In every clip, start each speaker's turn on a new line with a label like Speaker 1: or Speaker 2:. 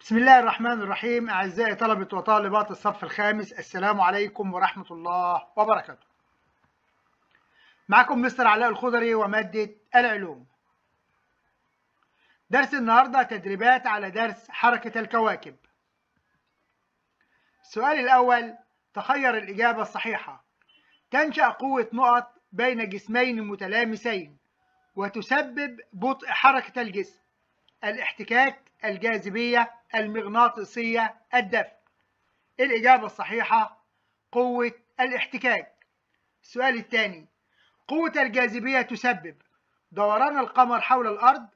Speaker 1: بسم الله الرحمن الرحيم أعزائي طلبة وطالبات الصف الخامس السلام عليكم ورحمة الله وبركاته. معكم مستر علاء الخضري ومادة العلوم. درس النهاردة تدريبات على درس حركة الكواكب. السؤال الأول تخير الإجابة الصحيحة. تنشأ قوة نقط بين جسمين متلامسين وتسبب بطء حركة الجسم. الاحتكاك الجاذبية المغناطيسية الدفع الإجابة الصحيحة قوة الاحتكاك. السؤال الثاني قوة الجاذبية تسبب دوران القمر حول الأرض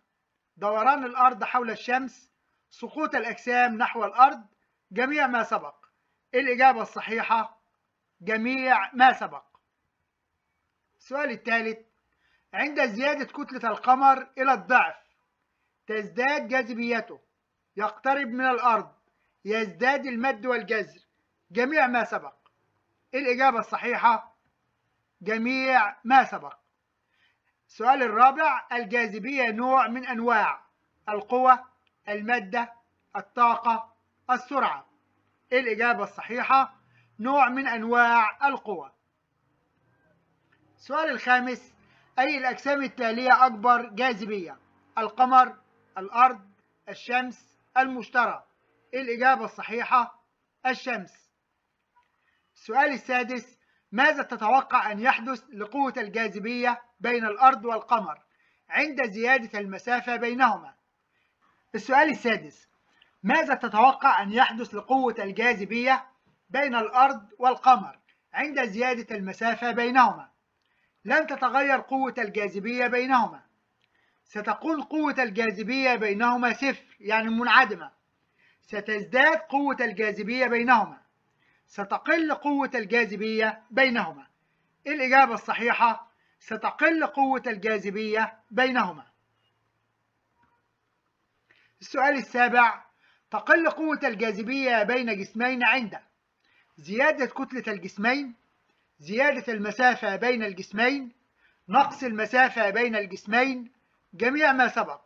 Speaker 1: دوران الأرض حول الشمس سقوط الأجسام نحو الأرض جميع ما سبق. الإجابة الصحيحة جميع ما سبق. السؤال الثالث عند زيادة كتلة القمر إلى الضعف تزداد جاذبيته يقترب من الأرض يزداد المد والجزر جميع ما سبق. الإجابة الصحيحة؟ جميع ما سبق. السؤال الرابع الجاذبية نوع من أنواع القوة المادة الطاقة السرعة. الإجابة الصحيحة؟ نوع من أنواع القوة. السؤال الخامس أي الأجسام التالية أكبر جاذبية؟ القمر الأرض الشمس المشترى. الإجابة الصحيحة؟ الشمس. السؤال السادس ماذا تتوقع أن يحدث لقوة الجاذبية بين الأرض والقمر عند زيادة المسافة بينهما؟ السؤال السادس ماذا تتوقع أن يحدث لقوة الجاذبية بين الأرض والقمر عند زيادة المسافة بينهما؟ لن تتغير قوة الجاذبية بينهما. ستكون قوة الجاذبية بينهما صفر يعني منعدمة. ستزداد قوة الجاذبية بينهما. ستقل قوة الجاذبية بينهما. الإجابة الصحيحة؟ ستقل قوة الجاذبية بينهما. السؤال السابع تقل قوة الجاذبية بين جسمين عند زيادة كتلة الجسمين زيادة المسافة بين الجسمين نقص المسافة بين الجسمين جميع ما سبق.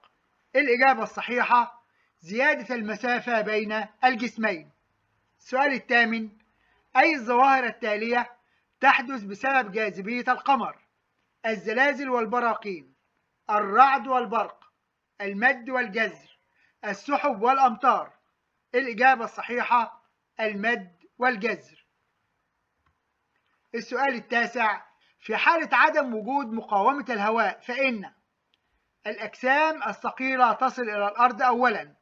Speaker 1: الإجابة الصحيحة زيادة المسافة بين الجسمين. السؤال الثامن أي الظواهر التالية تحدث بسبب جاذبية القمر؟ الزلازل والبراكين الرعد والبرق المد والجزر السحب والأمطار. الإجابة الصحيحة المد والجزر. السؤال التاسع في حالة عدم وجود مقاومة الهواء فإن الأجسام الثقيلة تصل إلى الأرض أولا.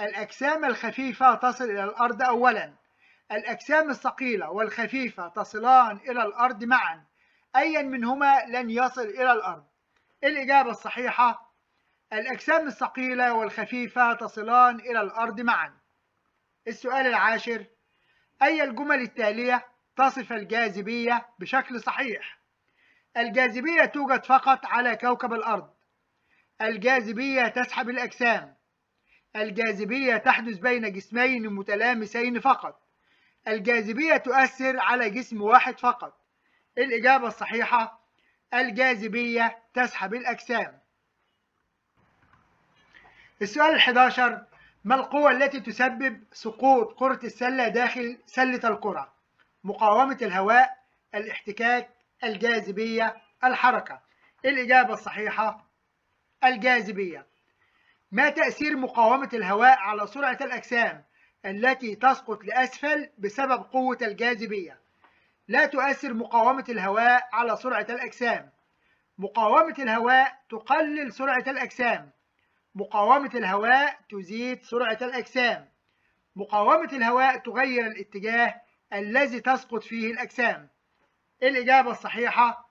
Speaker 1: الأجسام الخفيفة تصل إلى الأرض أولا. الأجسام الثقيلة والخفيفة تصلان إلى الأرض معا. أيا منهما لن يصل إلى الأرض. الإجابة الصحيحة الأجسام الثقيلة والخفيفة تصلان إلى الأرض معا. السؤال العاشر أي الجمل التالية تصف الجاذبية بشكل صحيح؟ الجاذبية توجد فقط على كوكب الأرض. الجاذبية تسحب الأجسام. الجاذبية تحدث بين جسمين متلامسين فقط. الجاذبية تؤثر على جسم واحد فقط. الإجابة الصحيحة الجاذبية تسحب الأجسام. السؤال الحداشر ما القوة التي تسبب سقوط كرة السلة داخل سلة الكرة مقاومة الهواء الاحتكاك الجاذبية الحركة. الإجابة الصحيحة الجاذبية. ما تأثير مقاومة الهواء على سرعة الأجسام التي تسقط لأسفل بسبب قوة الجاذبية؟ لا تؤثر مقاومة الهواء على سرعة الأجسام. مقاومة الهواء تقلل سرعة الأجسام. مقاومة الهواء تزيد سرعة الأجسام. مقاومة الهواء تغير الاتجاه الذي تسقط فيه الأجسام. الإجابة الصحيحة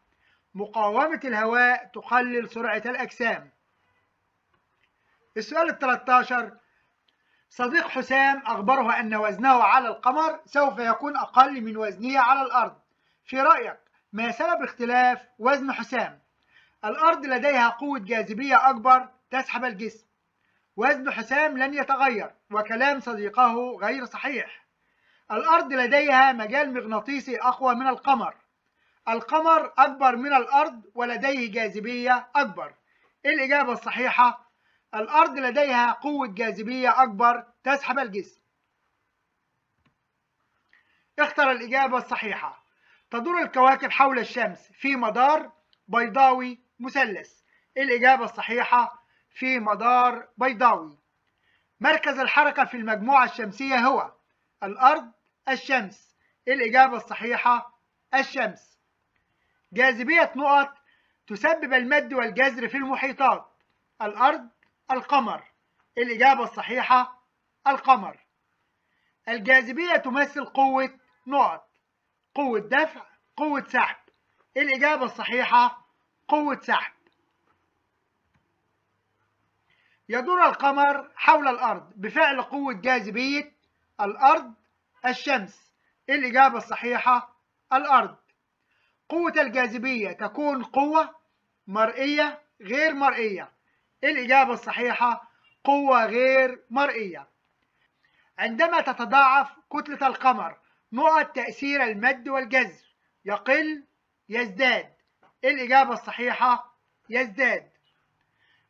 Speaker 1: مقاومة الهواء تقلل سرعة الأجسام. السؤال ال 13 صديق حسام أخبره أن وزنه على القمر سوف يكون أقل من وزنه على الأرض. في رأيك ما سبب اختلاف وزن حسام؟ الأرض لديها قوة جاذبية أكبر تسحب الجسم. وزن حسام لن يتغير وكلام صديقه غير صحيح. الأرض لديها مجال مغناطيسي أقوى من القمر. القمر أكبر من الأرض ولديه جاذبية أكبر. الإجابة الصحيحة؟ الأرض لديها قوة جاذبية أكبر تسحب الجسم. اختر الإجابة الصحيحة. تدور الكواكب حول الشمس في مدار بيضاوي مثلث. الإجابة الصحيحة في مدار بيضاوي. مركز الحركة في المجموعة الشمسية هو الأرض الشمس. الإجابة الصحيحة الشمس. جاذبية نقط تسبب المد والجزر في المحيطات. الأرض القمر. الإجابة الصحيحة القمر. الجاذبية تمثل قوة نقط قوة دفع قوة سحب. الإجابة الصحيحة قوة سحب. يدور القمر حول الأرض بفعل قوة جاذبية الأرض الشمس. الإجابة الصحيحة الأرض. قوة الجاذبية تكون قوة مرئية غير مرئية. الإجابة الصحيحة قوة غير مرئية. عندما تتضاعف كتلة القمر نقط تأثير المد والجزر يقل يزداد. الإجابة الصحيحة يزداد.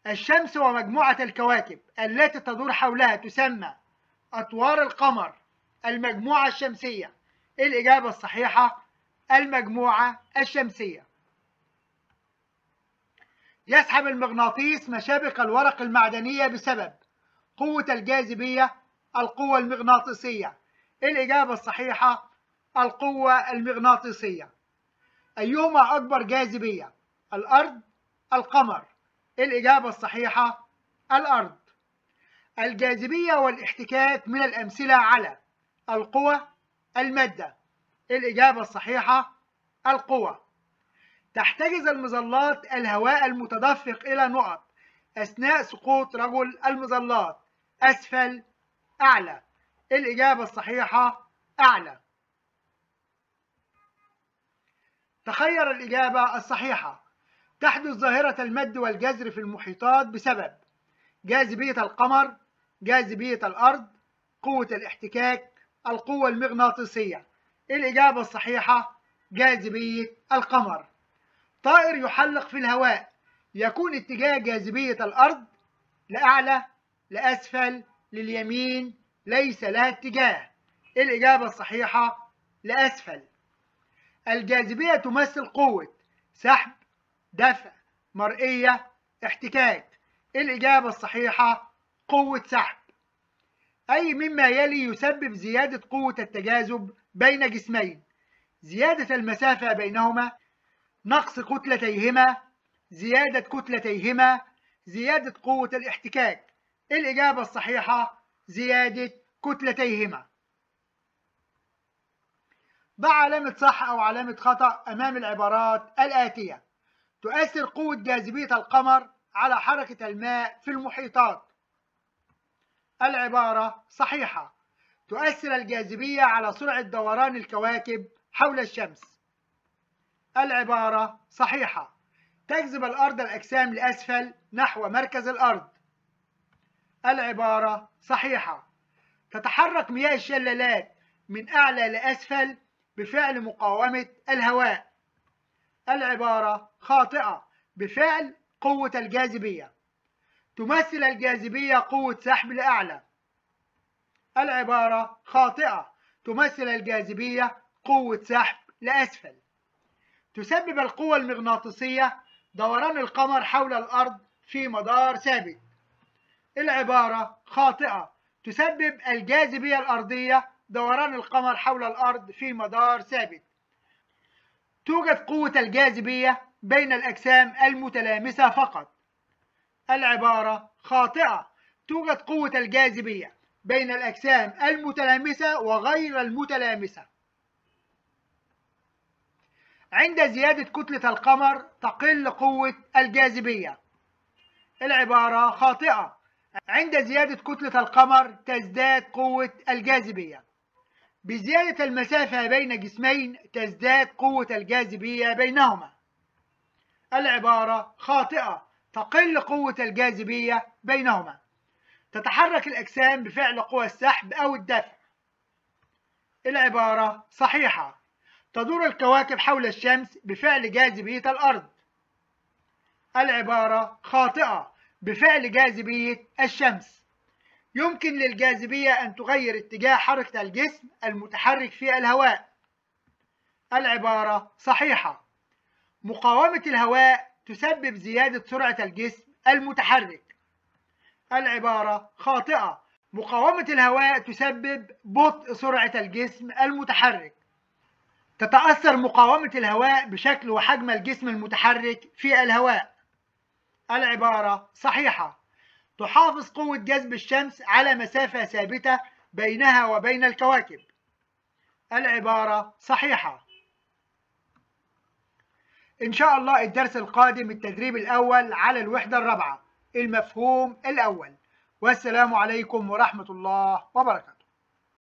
Speaker 1: الشمس ومجموعة الكواكب التي تدور حولها تسمى أطوار القمر المجموعة الشمسية. الإجابة الصحيحة المجموعة الشمسية. يسحب المغناطيس مشابك الورق المعدنية بسبب قوة الجاذبية القوة المغناطيسية. الإجابة الصحيحة القوة المغناطيسية. أيهما أكبر جاذبية؟ الأرض القمر. الإجابة الصحيحة الأرض. الجاذبية والاحتكاك من الأمثلة على القوى المادة. الإجابة الصحيحة القوى تحتجز المظلات الهواء المتدفق إلى نقط أثناء سقوط رجل المظلات أسفل أعلى. الإجابة الصحيحة أعلى. تخير الإجابة الصحيحة. تحدث ظاهرة المد والجزر في المحيطات بسبب جاذبية القمر جاذبية الأرض قوة الاحتكاك القوة المغناطيسية. الإجابة الصحيحة جاذبية القمر. طائر يحلق في الهواء. يكون اتجاه جاذبية الأرض لأعلى لأسفل لليمين ليس لها اتجاه. الإجابة الصحيحة لأسفل. الجاذبية تمثل قوة سحب دفع مرئية احتكاك. الإجابة الصحيحة قوة سحب. أي مما يلي يسبب زيادة قوة التجاذب بين جسمين. زيادة المسافة بينهما نقص كتلتيهما زيادة كتلتيهما زيادة قوة الاحتكاك. الإجابة الصحيحة زيادة كتلتيهما. ضع علامة صح أو علامة خطأ أمام العبارات الآتية تؤثر قوة جاذبية القمر على حركة الماء في المحيطات. العبارة صحيحة تؤثر الجاذبية على سرعة دوران الكواكب حول الشمس. العبارة صحيحة. تجذب الأرض الأجسام لأسفل نحو مركز الأرض. العبارة صحيحة. تتحرك مياه الشلالات من أعلى لأسفل بفعل مقاومة الهواء. العبارة خاطئة بفعل قوة الجاذبية. تمثل الجاذبية قوة سحب لأعلى العبارة خاطئة. تمثل الجاذبية قوة سحب لأسفل. تسبب القوة المغناطيسية دوران القمر حول الأرض في مدار ثابت العبارة خاطئة. تسبب الجاذبية الأرضية دوران القمر حول الأرض في مدار ثابت توجد قوة الجاذبية بين الأجسام المتلامسة فقط. العبارة خاطئة. توجد قوة الجاذبية بين الأجسام المتلامسة وغير المتلامسة. عند زيادة كتلة القمر تقل قوة الجاذبية. العبارة خاطئة. عند زيادة كتلة القمر تزداد قوة الجاذبية. بزيادة المسافة بين جسمين تزداد قوة الجاذبية بينهما. العبارة خاطئة. تقل قوة الجاذبية بينهما. تتحرك الأجسام بفعل قوى السحب أو الدفع. العبارة صحيحة. تدور الكواكب حول الشمس بفعل جاذبية الأرض. العبارة خاطئة بفعل جاذبية الشمس. يمكن للجاذبية أن تغير اتجاه حركة الجسم المتحرك في الهواء. العبارة صحيحة. مقاومة الهواء تسبب زيادة سرعة الجسم المتحرك. العبارة خاطئة. مقاومة الهواء تسبب بطء سرعة الجسم المتحرك. تتأثر مقاومة الهواء بشكل وحجم الجسم المتحرك في الهواء. العبارة صحيحة. تحافظ قوة جذب الشمس على مسافة ثابتة بينها وبين الكواكب. العبارة صحيحة. إن شاء الله الدرس القادم التدريب الأول على الوحدة الرابعة. المفهوم الأول. والسلام عليكم ورحمة الله وبركاته.